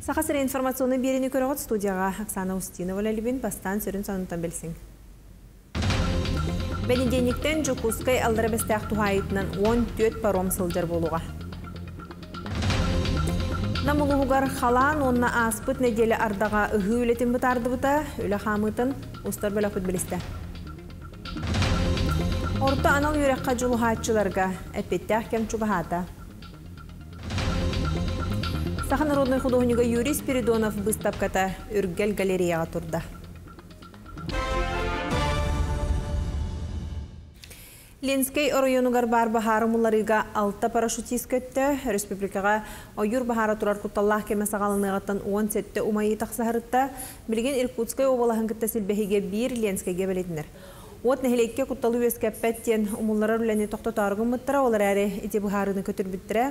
Саха сірі информационный беріні көріғыт студияға Оксана Устинова ләлібін бастан сүрін сонынтан білсің. Бенедениктен Жукускай алдыры бәстәқ тухайытынан 14 паром сылдыр болуға. Намылуғығар халан онна аспыт неделі ардаға үхі өлетін бұтарды бұта, өлі қамытын ұстар бөлі құт білісті. Орта анал юрекқа жолу хатчыларға әпеттәқ кем чубахата. Саха народный художника Юрий Спиридонов выставката үргел галереяға турда. Ленскей районугар бар бахарымыларыга алта парашютист көтті, республикаға ойыр бахара турар куталлах кеме сағалынығаттан 10 сетті умайы тақсахырытта, білген Иркутскай обалахын кітті сілбәхеге бір Ленскейге білетінер. От нәхелекке кутталы өскәппәттен умулларар үләне тоқта тарғын мұттыра, олар әрі ете бұхарыны көтір біттіра,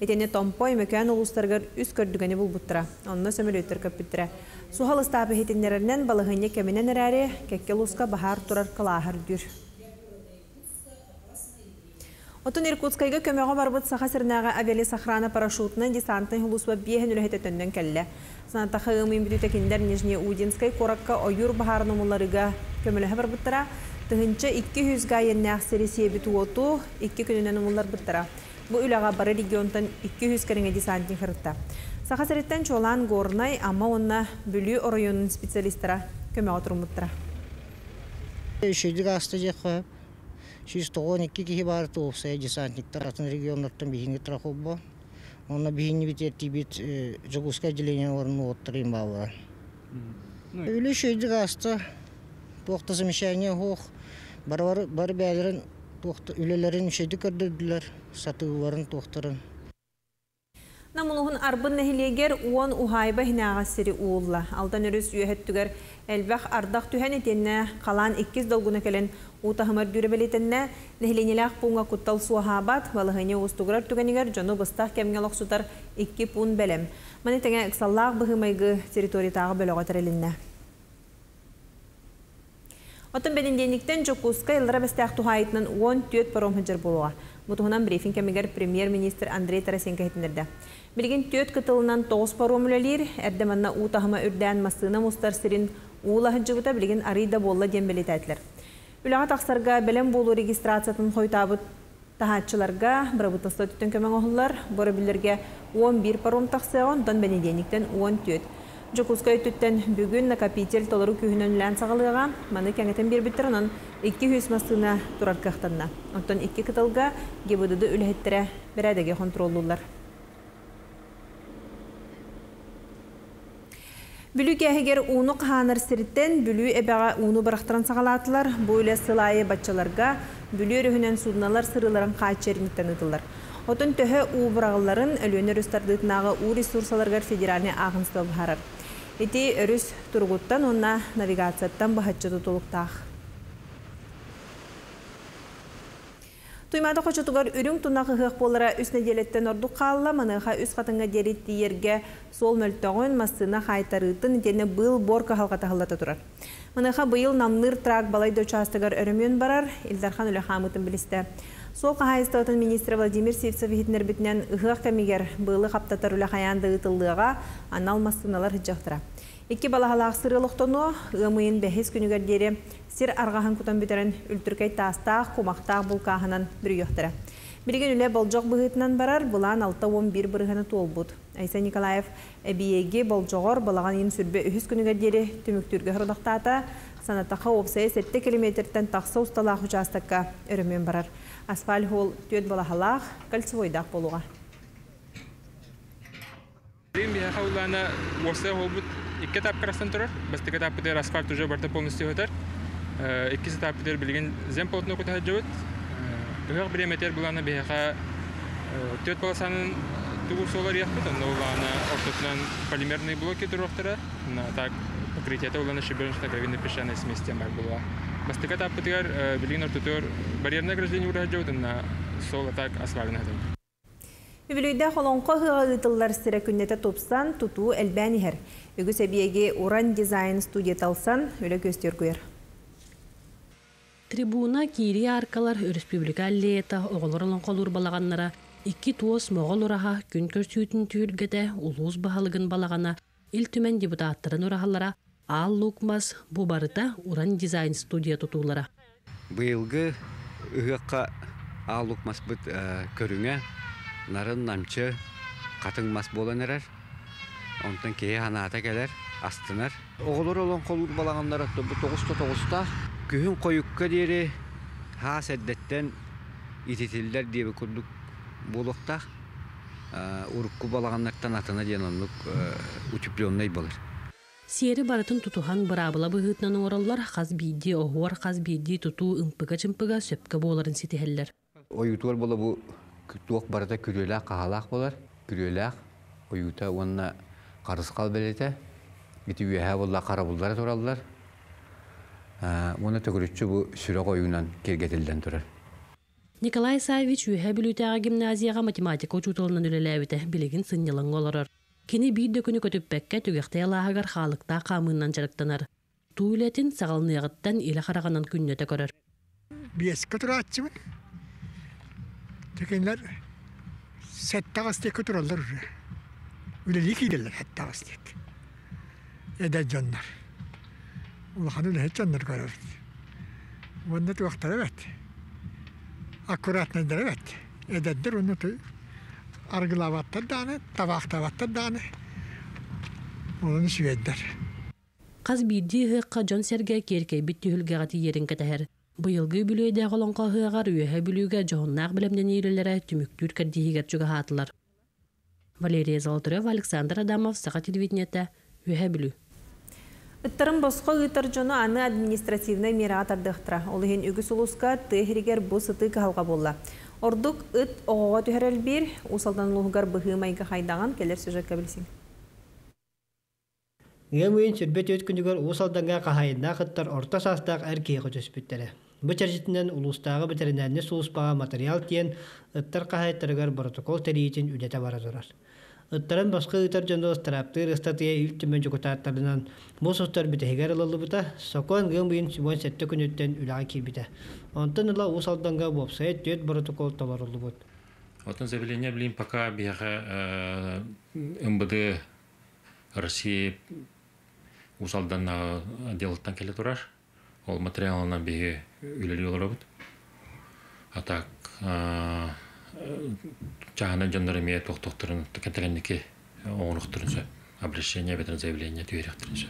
етені томпой мөкән ұлыстарғар үс көрдігені бұл бұттыра, онына сөміл өттір көп біттіра. Сухал стапы хетінлерінен балығыне кәменен әрі кәккел ұсқа бахар тұрар қылағыр дүр. Отын Иркутскайга көмөҕө барбыт саха сырнааға авиали сахрана парашютынан десантын хулуспа биэхин үлэхэтэ төннөн кэллэ. Санатаха ымын бүтүтэ киндер Нижний Удинскай коракка ойур бахарнымыларыга көмөлөһө барбыттара. Тыһынча 200 га еннәх серисие бит уоту 2 күнүнөн умулар быттара. Бу үлага бары регионтан 200 кәреңе десантын хырытта. Саха сырыттан чолан горнай, amma онна бүлүү районун специалисттара көмөҕө турумуттара. Шүйдік асты. Шүйіз тоғын екі кихи бары туықса, десантниктар атын регионлардан бейінгі траху бо. Онна бейінгі ерти бит жогуска отделение орны оттырын бауы. Өлі шүйдік асты. Тоқта замещание хоқ. Бар бәлерін үлелерін шүйдік көрдірділер. Сатығыларын тоқтырын. Намунуһун арбын нәһилегер уон ухайба хинага сири уулла. Алдан өрүс үйәһеттүгер элбах ардах түһән етенне қалан 2 долгуна келен утахымар дүребелетенне нәһиленеләх пунга куттал суахабат валыһыне устуграр түгәнигер жону быстах кемгә лохсутар 2 пун белем. Маны тәңә иксаллах быһымайгы территориятагы бөлөгө терелинне. Отын бенендениктен Жокуска елдара бәстәк тухайытынан 14 паром хыджыр болуға. Бұтығынан брифинг кәмегер премьер-министр Андрей Тарасенко хетіндерді. Білген төт кытылынан 9 паром үлелер, әрдіманна ұтағыма үрдән мастығына мұстар сірін уыла хыджығыта білген арыйда болла дембелет әтілер. Үліға тақсарға білім болу регистрациятын қойтабыт тахатчыларға бірабытысты түтін көмең оғылар, бұры білерге 11 паром тақсыған, дон бенедениктен 14. Жокускай түттен бүгін накопитель толыру күйінен лән сағалыға, маны кәңетен бір біттір онын 200 мастығына тұрар қақтанна. Онтон 2 кытылға гебудыды үліхеттірі бір әдеге контроллулар. Бүлі кәхегер уны қағаныр сіріттен бүлі әбәға уны бірақтыран сағалатылар, бұл сылайы батчаларға бүлі өрігінен судыналар сырыларын қачерініктен ұтылар. Отын төхі у бұрағыларын өлөнер үстардығынағы у ресурсаларғар федеральный ағынсты бұхарар. Эти өрүс тургуттан онна навигацияттан бахатчы тутулуктаах. Туймады қочутугар үрің тунақы хық болыра үс неделеттен ордық қалла, маныға үс қатынға деретті ерге сол мөлттоғын массына қайтарытын дені бұл борка халқата қылата тұрар. Маныға бұйыл намныр трак балайды участыгар өрімен барар, Илдархан үлі білісті. Сол қағайыстығытын министр Владимир Севцев етінер бітінен ұғық кәмегер бұйлы қаптатар үлі қаянды ұтылдыға анал массыналар хыджақтыра. Екі балағалақ сыры лоқтону ұмайын бәхес күнігердері сир арғахан күтін бітерін үлтіркей тастақ, қомақтақ бұлқағынан бір үйіқтірі. Бірген үлі болжоқ бұғытынан барар, бұлан 6-11 бірғаны тол бұд. Айса Николаев әбиеге болжоғыр балаған ең сүрбе үхіз күнігердері түміктүрге ғырдықтата, санатаққа опсайы 7 километртен тақса ұсталақ участыққа өрімен барар. Асфаль хол төт балахалах кольцевойдақ болуға. Рим бия хаулана уосе холбут икки тапкарастан турар. Басты таппытер асфальт уже барта полностью хөтөр. Икки таппытер билген зем полотно кута жабыт. Гыгак биреметер булана бияха төт баласанын тугу солар яхпыт, но ортотунан полимерный блоки туруктара. На так покрытието улана шиберншта гравийный песчаный смесь була. Бастыка таппытыгар билген ортотур барьерное ограждение ура жабыт, на сол атак асфальтына хатым. Үбілүйді холонқы ғыға ұтылар сірі күннеті топсан тұту әлбәнігер. Үгі сәбиеге Уран дизайн студия талсан өлі көстер көйер. Трибуна кири аркалар республика лета оголорон колур балаганнара Икки туос моғол ураха күн көрсүүтін түйілгеде улуус бахалыгын балағана ил түмен депутаттарын урахалара ал лукмас бу барыта уран дизайн студия тутуулара. Быйылгы ыһыакка аалук маспыт көрүңө нарын намчы катын мас болан эрер. Онтан кее ханаата келер, астынар. Оголор олон колур балагандар атты бу 9-9-та күһүн коюкка диери ха седдеттен ититилдер диебе курдук болуктах урукку балаганнартан атына диен оннук утепленный болар. Сиери барытын тутухан бырабыла быһыытнан ораллар хаз бийди оһуар хаз бийди тутуу ымпыга чымпыга сөпкө бооларын ситиһеллер. Оютуар бола бу туок барата күрөлөк каалаак болар. Күрөлөк оюта онна карыскал белете. Ити үеһэ болла карабуллар тураллар. Муна төгүрүччү бу сүрөк оюнан киргетилден турар. Николай Савич үйһә бүлүтәгә гимназияга математика учутылынан үлеләбите билигин сыннылың олорор. Кини бийді күні көтүппәккә түгәхтә лаһагар халыкта камыннан жарыктанар. Туулетин сагалныягыттан иле караганан күннөтө көрөр. Биескә турачымын. Текенлер сәттагастек туралар уже. Үлели киделер сәттагастек. Эдә җаннар. Ул ханы да җаннар көрөр. Ванда туактар бит. Аккуратно дәрәвәт. Эдәдер уны аргылаваттар даны, табақтаваттар даны. Оны сүйеддер. Қаз бидди хыqqa Джон Серге керкей битти хүлгәгати ерин кәтәһәр. Быйылгы бүлөйдә голонка хыгар үеһә бүлүгә Джоннак белемнән иреләре түмүктүр кәддиһигә чуга хатылар. Валерия Золотарев, Александр Адамов, Саха телевидениета, үеһә бүлү. Ыттырым босқо ыттыр жону аны административный мера атардықтыра. Олыхен үгіс улуска тыхригер бу сыты болла. Ордук ыт оғоға түхәрәл бир, усалдан луғығар бұхы майга хайдаған келер сюжетка білсін. Гэмүйін сүрбет өт күнігер усалданға қахайында қыттар орта састақ әркей құтыспіттері. Бұл чәржетінен улустағы ветеринарны суыспаға материал тиен ыттар қахайттарығар протокол тәрейетін үлеті бара. Ыттарын басқа ыттар жондо страптыр ыстатыя үлтімен жүкутаттарынан бұл состар бітігер ылылы бұта, сокон гэмүйін сүбон сәтті күніттен үлаға кейбіті. Онтан ыла усалданға бопсайт төт протокол табарылы бұд. Вот заявление, блин, пока бияха МБД России усалданна отделыттан келе турар. Ол материалынан биге үлели олорабыт. А так, чағана жандар эме тоқтоқтырын текентегенники оңуруктурунса обращение бетен заявление түйеректеринсе.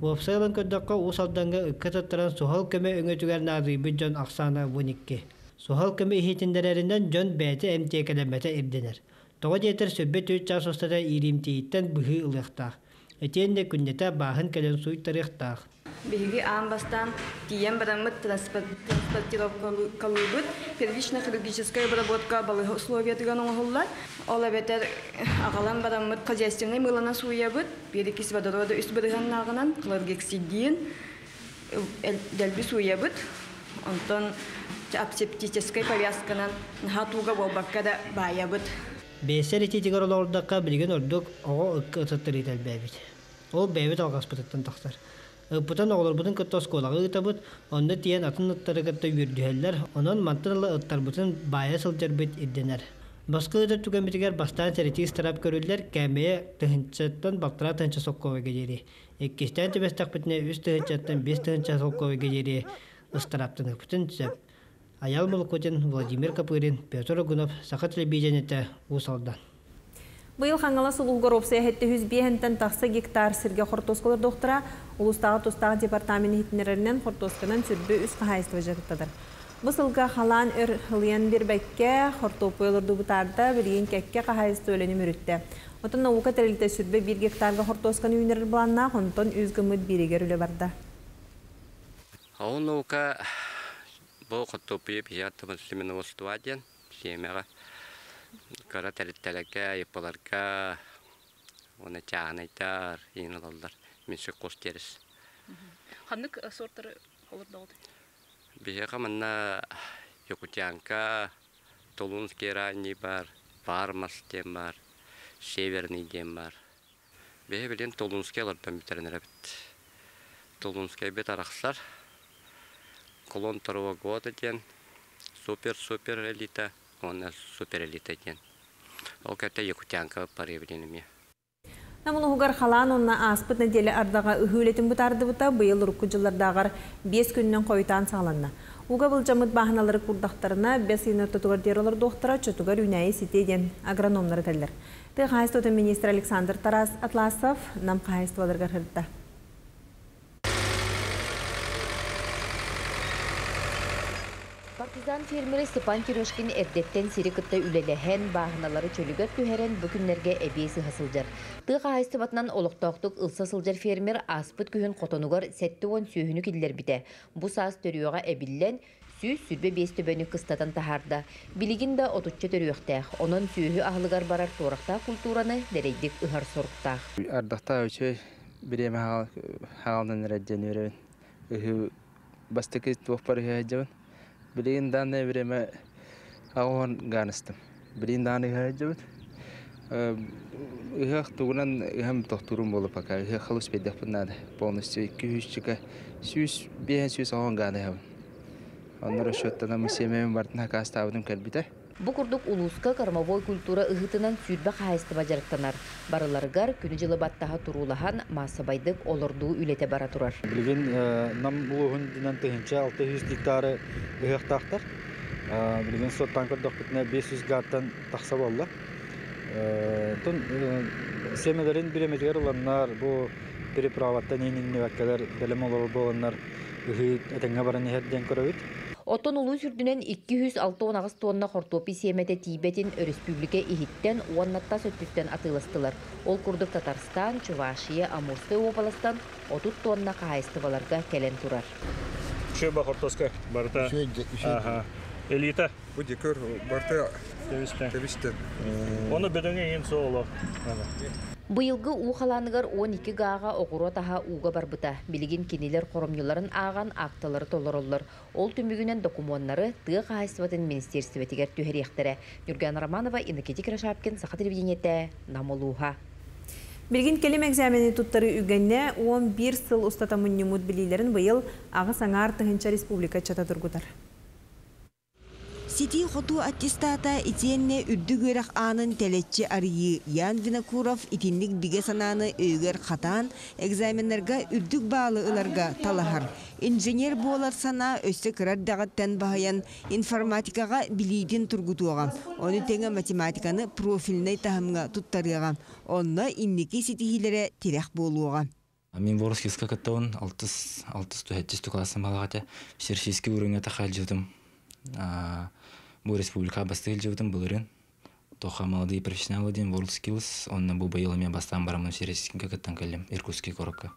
Вопсайлан көддөккө усалданга ыккататтаран сухал көмө өңөтүгер наадыйбы жон аксана буникке. Сухал көмө ихитиндереринен жон бәти эмтекелемете ирденер. Тоға жетер сөббе төт час остада иримтейттен бұхы ылықтақ. Этенде күннете баһын келен суй тарихтақ. Биһиги аан бастан тиен бараммыт транспортировкалыбыт первично-хирургическая обработка балыгы условия тыган оңоллар. Ол бетер агалан бараммыт хозяйственный мылана суябыт, перекись водорода үст бырыган нагынан хлоргексидин дәлби суябыт. Онтон асептической повязканан хатуга болбакка да баябыт. Бесер олордакка билген ордук ого ыккы ытыттыр ител бәбит. Ол бәбит алгаспытыттан тахтар. Ыппытан оголор бутын кытта сколагы ытабыт, онда тиен атын ыттары кытта үрдүһэллер, онон мантырылы ыттар бутын бая сылжар бит ирденер. Баскы ытыр түгөн битигер бастан бактыра тыһынча соккова гежери. Эккистен тебестак битне үс тыһынчаттан бес тыһынча соккова гежери. Ыстараптын бутын сөп. Аял Малкотин, Владимир Капырин, Петр Огунов, Саха телевидениете Усалдан. Быйыл хаңала сулулгар опсая хетте хүз тақсы гектар сирге хортоскалар доктора, улустағы тустағы департаменті хитнерерінен хортосканан сүрбі үс қағайысты жақтадыр. Бұсылға халан өр хылиян бір бәкке хортопойларды бұтарда білген кәкке қағайысты өлені мүрітті. Отын наука тәрілді сүрбі бір гектарға хортосканы үйнерір бұланна, хонтон үзгі мүд бірігер үлі барды. Ол наука бұл қоттопы пияттымыз семені остуаден, семеға кара тәріттәләкә, епаларка, оны чағанайтар, енілалдар, меншік қос теріс. Қандық сорттары олар дауды? Бияға мұнна Якутянка, Тулунский ранний бар, Пармас дем бар, Северный дем бар. Бия білен Тулунский алардан бітерінер бит. Тулунский бет арақсар, Колон второго года ден, супер-супер элита, онна суперэлит экен. Ол кәтә Якутянка паревленеме. Намын угар халан онна аспыт неделе ардаға үхүлетін бұтарды бұта бұйыл ұрыққы жылардағар 5 күннен қойтан сағаланна. Уга бұл жамыт бағыналары күрдақтарына 5 үйін өттігір деролар доқтыра чөтігір үнәйі сетеден агрономлар кәлдер. Ты қайыстыты министр Александр Тарас Атласов нам қайыстываларға хыртта. Партизан фермері Степан Кирошкин эрдеттен сирикытта үлелеһен бағыналары чөлігер түһәрен бүкүннерге эбиеси хасылжар. Тыға хайсты батынан олықтақтық ылса сылжар фермер аспыт күхін қотонугар сәтті он сүйіні киллер бите. Бу саас төріоға әбіллен сүйіс сүрбе бес төбені кыстатан тахарда. Билигин да отучча төріөқтәқ. Онын сүйіхі ағылығар барар торақта культураны дәрейдік ұхар сорықтақ. Ардақта өчөй биреме хаалнын рәдден өрөбүн. Үхү бастыкы туоппар Билигин данны биреме агон ганыстым. Билигин данны хәҗәбен. Ыхах тугунан ыхам тохтурум болуп ака. Ыхах халус. Полностью 200 чика. Сүз бehen сүз агон ганы. Бу курдук улуска культура ыгытынан сүрбе хайысты бажарыктанар. Барыларгар күнү жылы баттаха турулахан массабайдык олордуу үлете бара турар. Билген нам булугун динан тыгынча 600 гектары ыгыктактар. Билген соттан көрдөх битне 500 гектардан такса болла. Тон семелерин биремедер уланнар бу переправатта ненин ваккалар белем олор боланнар ыгы этеңе баран херден көрөбүт. Отон улуу сүрдүнен 206 агыс тонна хортопи семете тибетин республика ихиттен уаннатта сөттүттен атылыстылар. Ол курдук Татарстан, Чувашия, Амурсты областан 30 тонна кайыстыбаларга келен турар. Шөба хортоска барта. Аха. Элита. Dikör barta Тевистен. tevisten. Оны бөдөңе ең сооло. Быйылгы уухаланыгар 12 гааға оғуро таха уға барбыта. Билигин кинилер коромнюларын ааган акталары толороллар. Ол түмүгүнен документары тыга хайсыбатын министерствотигер түһәрияхтәре. Юрген Романова, Иннокентий Крашапкин, Саха телевидениете, Намолуха. Билгин келем экзамени туттары үгенне 11 сыл устата мұннемут білейлерін бұйыл ағы тығынча республика чата. Сити хоту аттестата итиенне үрдүгөрөх анын телетчи арыйы Ян Винокуров итинник биге сананы өйгөр хатан экзаменерга үрдүк баалы ыларга талахар. Инженер болар сана өстө кырар дагаттан бахаян информатикага билийдин тургутуага. Оны теңе математиканы профиліне тахымга туттарыга. Онна инники ситихилере тирек болуга. Мен Ворский скакатон 6 6 туһәттис классын балагата Серфийский уровня тахал жилдым. Бу республика бастыл жилдым булырын. Тоха молодые профессионалы ден World Skills, онна бу быйыл мен бастан барамын Серфийский каттан келем Иркутский коракка.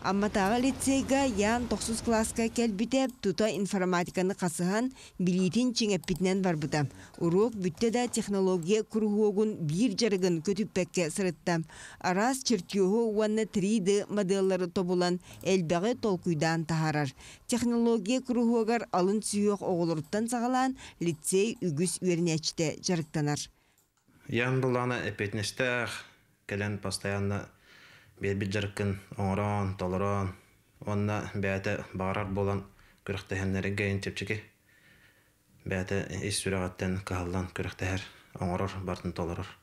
Амматаға лицейга ян 9 класска келбитеп тута информатиканы қасыған билитин чеңеппитнен барбыта. Урок бүтте да технология кургуогун бир жарыгын көтүппекке сырыттам. Арас чертиоху уанна 3D моделлары тобулан элбеги толкуйдан тахарар. Технология кургуогар алын сүйөк оголоруттан сагалан лицей үгүс үернечте жарыктанар. Ян булана эпетнештах келен постоянно бирбит жаркын оңорон толорон онна бәте барар болан күрәхтәһәннәре гәйин чепчеке бәте ис сүрәгәттән каһаллан оңорор бартын толорор.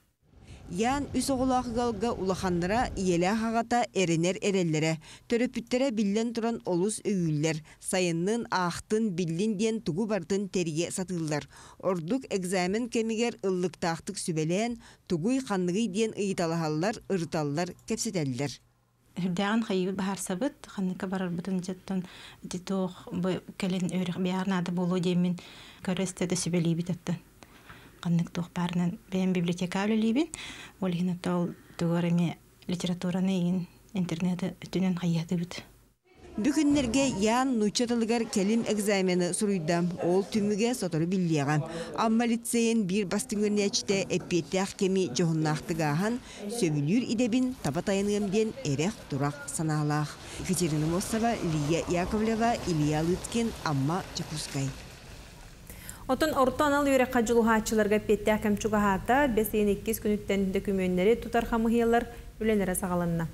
Ян үс оғылақыгалга улахандыра иелі хағата эренер эреллере. Төрөпүттере биллен туран олус өйүллер. Сайыннын ақтын биллин ден тугу бартын терге сатылдар. Ордук экзамен кемигер ыллыктақтык сүбелен тугуй ханныгый ден ыйталахаллар, ырталлар, кепсетеллер. Хүрдәгән хайы бахар сабыт, ханныка барар бутын жаттан титох бу келен өрөх биярнады болу демин көрөстө дө сүбели битаттан. Каннык тух барынан бәйән библиотека үлелибин, ол хинатол тугорыме литератураны ин интернеты түнен хайяты бит. Бүкіннерге ян нучатылыгар келим экзамені суруйдам, ол түміге сотору биллиягам. Амма лицейін бір бастың өрнечте эппеттяқ кеми жоғыннақтығахан сөбілюр идебін табатайынығымден эрех турақ саналақ. Екатерина Мосова, Лия Яковлева, Илья Лыткин, Амма Чекускай. Отон ортон ал үйрек қажылуғатчыларға петті әкім чуғағата 5-2 күніттен документері тутар қамығиялар үленері сағаланына.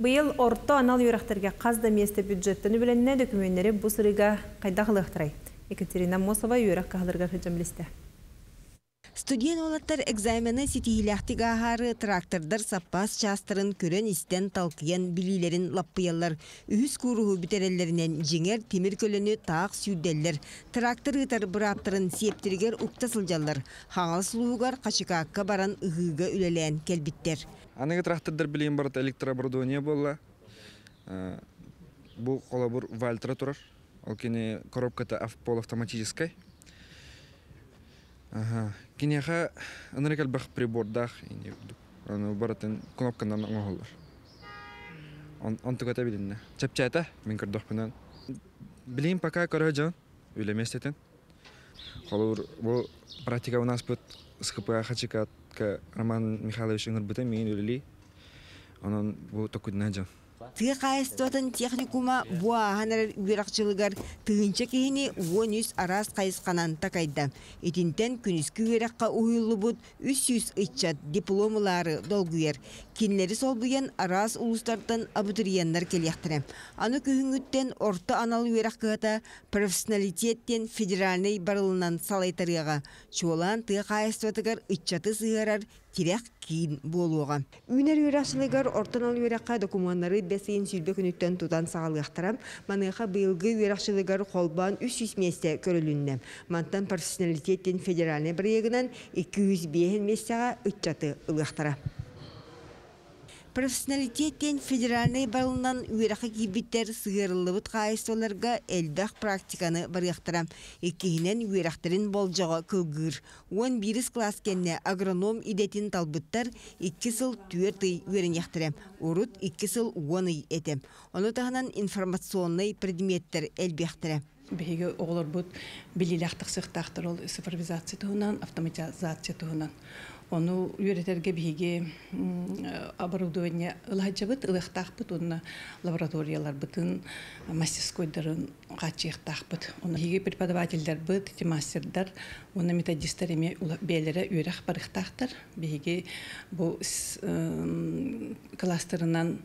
Бұйыл орто анал үйректерге қазда месті бюджеттін үленіне документері бұл сырыға қайда қылықтырай. Екатерина Мосова үйрек қағылырға хыджамлісті. Студент олаттар экзамены ситихиляхтик ахары трактордар саппас частырын көрен истен талкыян билилерин лаппыялар. Үхіс куруху битереллеринен жеңер темир көлөнү таақ сүйделлер. Трактор ытар бұраптырын септіргер ұқта. Хаңал сұлуғар қашықаққа баран ұғыға үлелен келбиттер. Аныгы трактордар билейин барат электрооборудование болла. Бу колобур вальтра турар. Ол полуавтоматической. Кинеха анырыкал бах прибордах ине. Аны баратын кнопканан оңолар. Он он тугата билинне. Чапчата мен көрдөх менен. Билейин пока көрөжөн. Үлеместетен. Холур бу практика у нас будет СХП Хачикат Роман Михайлович Ингрбытын мен үлели. Онон бу токуднажан. Тыга кайыстуатын техникума буаханар үеракчылыгар тыгынча кихини уон үс арас кайысканан такайда. Итинтен күнүскү үеракка уюлубут үс үс ычат дипломылары долгуер. Кинлери солбуян арас улустартан абитурияннар келияқтыры. Аны күхүнгүттен орто анал үераккыгата профессионалитеттен федеральный барылынан салайтарыга. Чуолан тыга кайыстуатыгар ычаты сыгарар тирек кийин болуға. Үнер үйрақшылығар ортанал үйраққа документары бәсейін сүлбе күніттен тұтан сағалықтарам, маныға бұйылғы үйрақшылығар қолбан 300 месте көрілінне. Мантан профессионалитеттен федеральный бірегінен 205 местеға үтчаты ылықтара. Профессионалитеттен федеральный балынан үйрақы кибиттер сығырылыбыт қайыстоларға әлбәқ практиканы барықтырам. Еккейінен үйрақтарын болжаға кылгыр. 11 класс кенне агроном идетін талбыттар 2 сыл түйерді үйрен яқтырам. Урут 2 сыл 10 етем. Оны тағынан информационный предметтер әлбәқтірам. Беге оғылар бұд біліләқтық сықтақтыр ол цифровизация туынан, автоматизация туынан. Оны үйретерге биге оборудование ыладжабыт ылыктахпыт онна лабораториялар бытын мастерскойдарын качыктахпыт. Оны биге преподавательдер эти мастердар, оны методисттер эме бәлере үйрәк барыктахтар. Биге бу кластерынан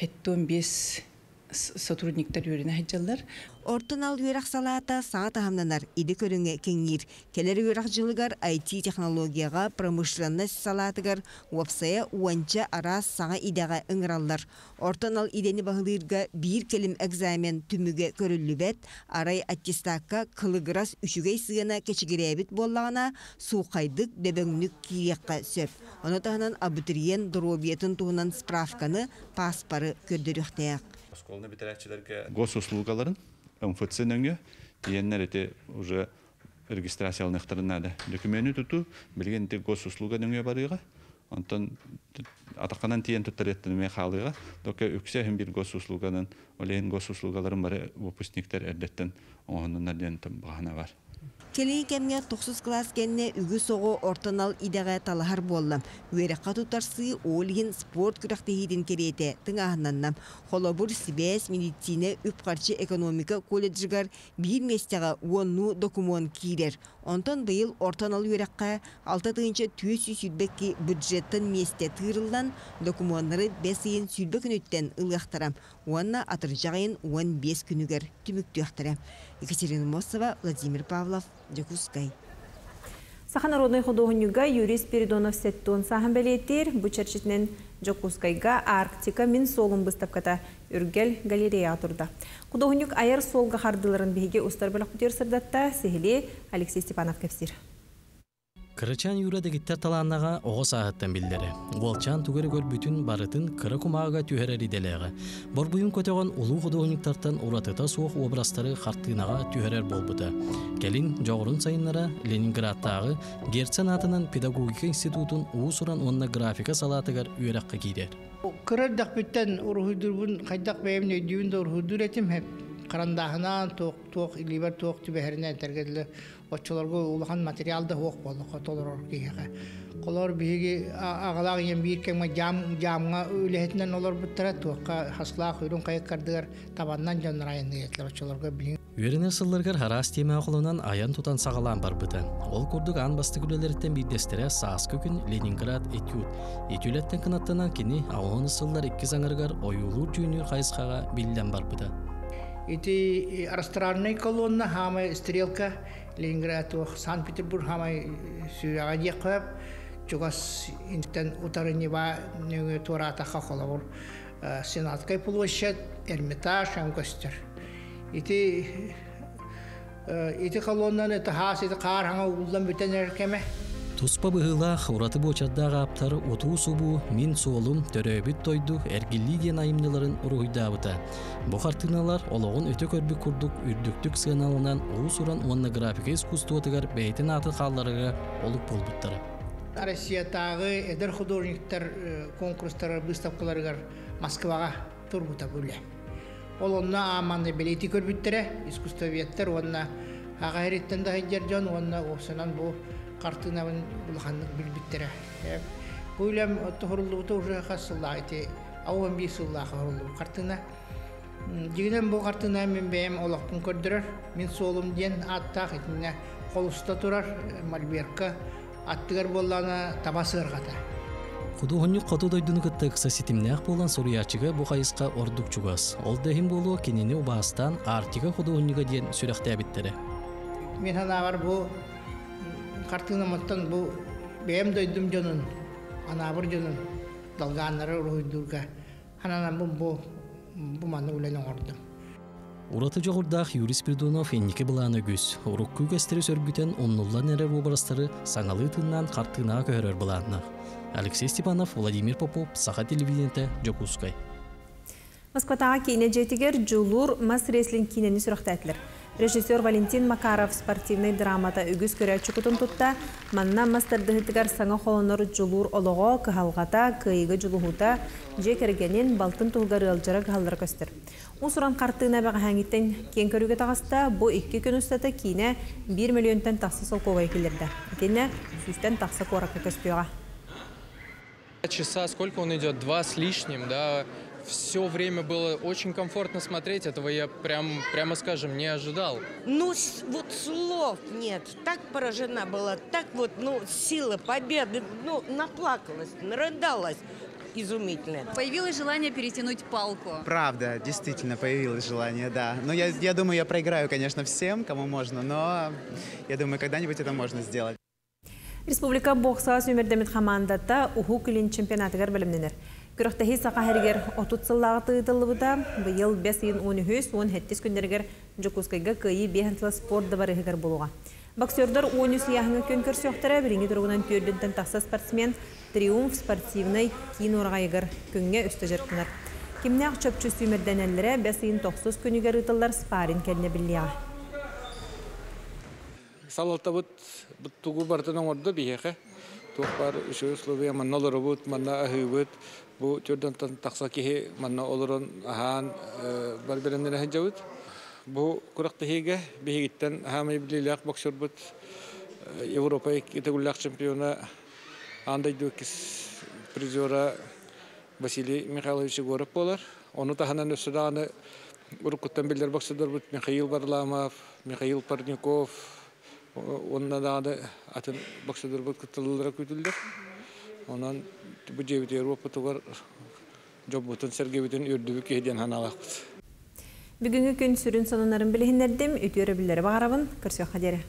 75 сотрудниктер үйренә хаҗалар. Ортон ал үйрак салата саңа тахамнанар иди көрүңе кеңир. Келер үйрак жылыгар IT технологияга промышленность салатыгар уапсая уанча арас саңа идега ыңыраллар. Ортон ал идени бағылырга бир келим экзамен түмүгө көрүлүбет, арай аттестакка кылыгырас үшүгей сыгана кечигеребит боллагана суукайдык дөбөңнүк киекка сөп. Оны таханан абитуриен дробиетін туынан справканы паспары көрдөрүхтәяк. Школны битирәкчеләргә госуслугаларын МФЦ нөңгө диеннәр эте уже регистрациялыктарына да документы туту билген те госуслуга нөңгө барыга онтон атаканан тиен туттареттен ме халыга дока үксе һәм бир госуслуганын олен госуслугаларын бары выпускниктер эрдеттен онуннар ден бахана бар. Келейін кәмге 9 класс кәнне үгі соғы ортанал идеға талахар боллам. Уераққа тұтарсы олген спорт күрәқті хейден кереті тың ағыннаннам. Холобур Сибес медицина үпқарчы экономика колледжігар бір местеға онну документ кейдер. Онтан быйыл ортанал уераққа 6 тыынча 200 сүлбекки бюджеттен месте тырылдан документтары бәсейін сүлбек үніттен ылғақтарам. Уанна атыржағайын 15 күнігер түмікті Екатерина Мосова, Владимир Павлов, Декускай. Саха народный художнюга юрист Передонов Сеттон сахан белетер Бучарчитнен Жокускайга Арктика солын выставката үргел галерея турда. Художнюк аяр солга хардыларын биге устар белек күтер сырдатта Алексей Степанов кепсир. Кырычан юра дегиттер таланнаға оғы сағыттан білдері. Уолчан түгер көр бүтін барытын кыры кумаға түйерер иделеға. Борбуйын көтеған улу художниктартан уратыта суық обрастары хартынаға түйерер болбыды. Келин жоғырын сайынлара Ленинградтағы Герцен атынан педагогика институтын уусуран онна графика салатыгар үйераққа кейдер. Кырырдақ бүттен урхудурбун қайдақ бәйімне дүйінді урхудур етім хеп қарандағынан тоқ тоқ илибер тоқ түбәһәрінен тәргәділі очолорго улахан материалда хоқ болду котолор киһәгә колор биги агалак ем бир жам жамга үлехетнен олор буттара туакка хаслаа хурун кайык кардыгар табаннан жонрайын диетлер очолорго билин Үйеріне сылларгар харас тема ақылынан аян тутан сағалан бар бұтын. Ол күрдік ан басты күлелеріттен биддестері саас көкін Ленинград этюд. Этюлеттен кынаттынан кені ауын сыллар икки заңыргар ойулур жүйінер қайысқаға білден бар бұты. Ити арастранный колонна хама стрелка Ленинград Санкт-Петербург хама сүйага диякып чугас интен утарынева нөңө турата хахолавур Сенаткай площадь Эрмитаж Амкостер ити ити колоннаны это хас ити каар хаңа улдан бүтен эркеме Туспа быһылаах ураты бочардаага аптары утуу субу мин суолум төрөбүт тойду эргилли диэн айымныларын уруйдаабыта. Бу картиналар ологун өтө көрбү курдук үрдүктүк сыаналынан уус уран уанна графика искусствотыгар бэйтин аты хаалларыга олук болбуттары. Россиятагы эдер художниктар конкурстары выставкаларыгар Москвага турбута бүле. Ол онна аманны көрбүттере, искусствоведтер онна агайреттен да жон онна бу картынабын булханнык билбиттере. Буйлам отохорлугута уже хасылла ити ауан би сылла хорулу картына. Дигенен бу картына мен бем олоктун көрдүрөр. Мен солум ден аттак итине колуста турар мальберка аттыгар боллана табасыргата. Худугонню қоту дойдуну кытта кыса ситимнээх болан соруячыга бу кайыска ордук чугас. Ол дехин болу кенини убаастан артига худугоннюга диен сүрехтээбиттере. Мен ханабар бу картынаматтан бу бэм дойдум жонун анабыр жонун далгааннары уруйдурга ханана бу бу бу маны улен оңордум. Ураты жоғырдақ Юрис Придонов енеке бұланы күз. Урукку көстері сөргүтен оннуллан әрі образтары саңалы тыннан қартына көрер бұланық. Алексей Степанов, Владимир Попов, Саха телевидениеті, Жокускай. Москватаға кейіне жетігер Джулур мас реслинг кейнені сұрақтатылыр. Режиссер Валентин Макаров спортивный драмата үгіз көрі чүкітін тұтта, манна мастардығытығар саңа холонор Джулур олығы кығалғата, күйігі же кергенен балтын тұлғары алжыра кығалдыр көстір. Усуран қартығына бәға хәңіттен кен көрігі тағаста, бұ 2 күн ұстаты кейіне 1 миллионтен тақсы сол ковай келерді. Кені сүстен тақсы қорақы көспеуға. Часа сколько он идет? Два с лишним, да. Все время было очень комфортно смотреть. Этого я прям, прямо скажем, не ожидал. Ну, с- вот слов нет. Так поражена была, так вот, ну, сила победы, ну, наплакалась, нарыдалась. Изумительно. Появилось желание перетянуть палку. Правда, действительно появилось желание, да. Но я, я думаю, я проиграю, конечно, всем, кому можно, но я думаю, когда-нибудь это можно сделать. Республика бокса сөмірдемет командата уху күлін чемпионатыгар білімненер. Күріқтахи сақа әргер отут сыллағы тыйдылы бұда, бұйыл 5 иын 13 10 хеттес күндергер Жокускайга кыйы бехентлы спорт барыгар болуға. Боксердар 13 яхыңы көн көрсөқтірі, біріңі тұрғынан төрдінтін тақса спортсмен Триумф спортивный кейін орғайығыр күнге үсті жырқынар. Кимнях чөпчү сүймерден әллері 5 иын 9 күнігер ұтылар спарин кәліне біліға. Салалта бут тугу бартын оңорда биеха. Тух бар үші условия манна олары бут, манна ахы бут. Бу түрден тақса кихи манна оларын ахан бар беремден ахы жабыт. Бу куракта хиге бихигиттен хамай билилак боксер бут. Европа китегуллак чемпиона андай дукис призера Василий Михайлович Егоров болар. Оны таханан өсөдағаны Уркуттан билдер боксердар бут Михаил Барламов, Михаил Парников, онна дагы атын боксердар бут кытылдыра күтүлдер. Онан бу жебит Европа тугар жобутун сергебитин үрдүбү кеhdен ханалак. Бүгінгі күн сүрін сонунарын білігінердім, үтері білері бағарабын, көрсеу қадері.